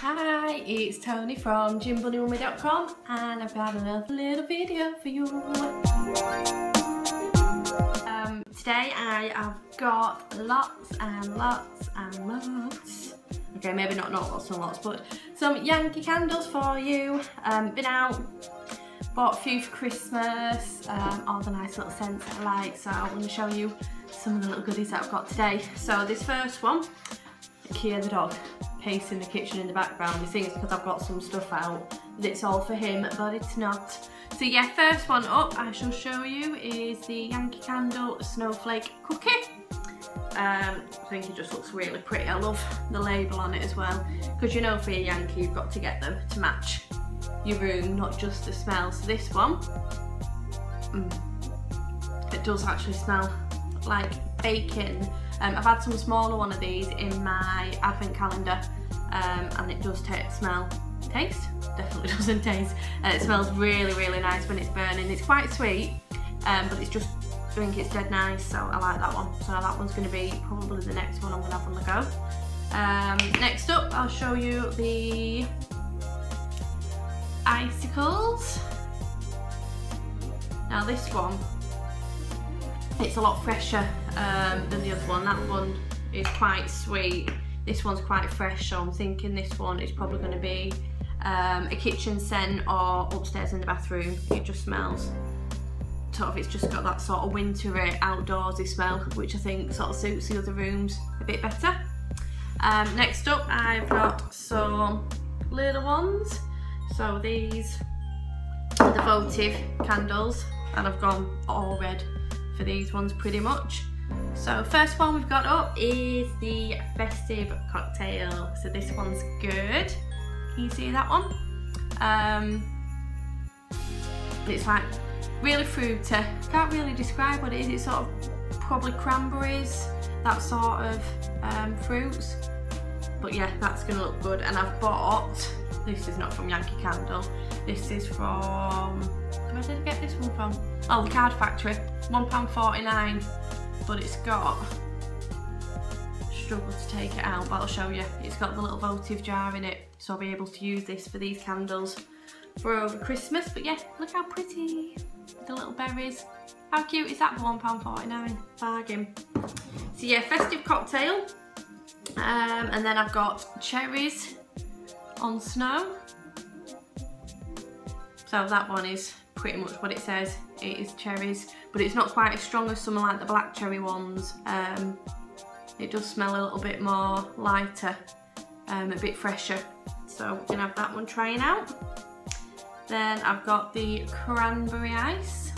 Hi, it's Tony from GymBunnyMummy.com and I've got another little video for you. Um, today I have got lots and lots and lots, okay maybe not, not lots and lots, but some Yankee candles for you. Um, been out, bought a few for Christmas, um, all the nice little scents I like, so I'm going to show you some of the little goodies that I've got today. So this first one, Kia the dog pace in the kitchen in the background. You think it's because I've got some stuff out that it's all for him, but it's not. So yeah, first one up I shall show you is the Yankee Candle Snowflake Cookie. Um, I think it just looks really pretty. I love the label on it as well. Because you know for your Yankee you've got to get them to match your room, not just the smell. So this one, mm, it does actually smell like bacon um, I've had some smaller one of these in my advent calendar um, and it does smell, taste? Definitely doesn't taste. Uh, it smells really, really nice when it's burning. It's quite sweet, um, but it's just, I think it's dead nice, so I like that one. So that one's gonna be probably the next one I'm gonna have on the go. Um, next up, I'll show you the icicles. Now this one, it's a lot fresher um, than the other one. That one is quite sweet. This one's quite fresh, so I'm thinking this one is probably going to be um, a kitchen scent or upstairs in the bathroom. It just smells sort of, it's just got that sort of wintry, outdoorsy smell, which I think sort of suits the other rooms a bit better. Um, next up, I've got some little ones. So these are the votive candles, and I've gone all red for these ones pretty much. So first one we've got up is the festive cocktail. So this one's good. Can you see that one? Um, it's like really fruity. Can't really describe what it is. It's sort of probably cranberries, that sort of um, fruits. But yeah, that's gonna look good. And I've bought, this is not from Yankee Candle, this is from, did I get this one from? Oh, the Card Factory, £1.49 but it's got struggle to take it out but I'll show you. It's got the little votive jar in it so I'll be able to use this for these candles for over Christmas. But yeah look how pretty the little berries. How cute is that for £1.49 bargain. So yeah festive cocktail um, and then I've got cherries on snow. So that one is pretty much what it says. It is cherries, but it's not quite as strong as some like the black cherry ones. Um, it does smell a little bit more lighter, um, a bit fresher. So we're gonna have that one trying out. Then I've got the cranberry ice.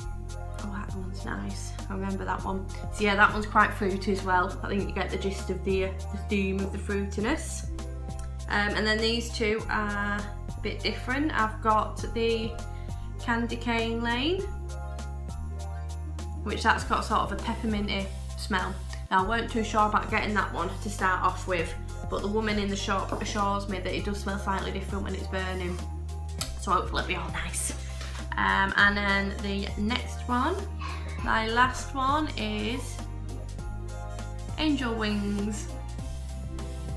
Oh, that one's nice. I remember that one. So yeah, that one's quite fruity as well. I think you get the gist of the, the theme of the fruitiness. Um, and then these two are bit different. I've got the Candy Cane Lane, which that's got sort of a pepperminty smell. Now I weren't too sure about getting that one to start off with, but the woman in the shop assures me that it does smell slightly different when it's burning. So hopefully it'll be all nice. Um, and then the next one, my last one is Angel Wings.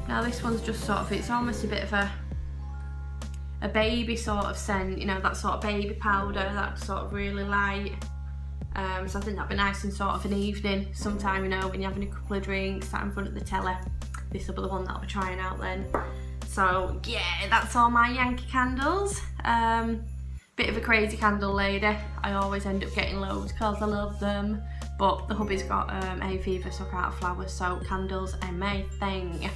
Now this one's just sort of, it's almost a bit of a a baby sort of scent, you know, that sort of baby powder, that's sort of really light. Um, so I think that'd be nice in sort of an evening, sometime, you know, when you're having a couple of drinks, sat in front of the telly. This will be the one that I'll be trying out then. So yeah, that's all my Yankee candles. Um, bit of a crazy candle lady. I always end up getting loads because I love them. But the hubby's got um, hay fever, so I can't flowers, so candles are my thing.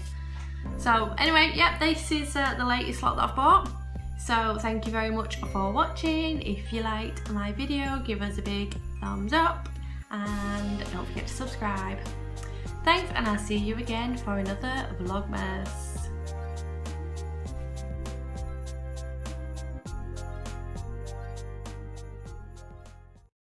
So anyway, yeah, this is uh, the latest lot that I've bought. So thank you very much for watching. If you liked my video, give us a big thumbs up and don't forget to subscribe. Thanks and I'll see you again for another Vlogmas.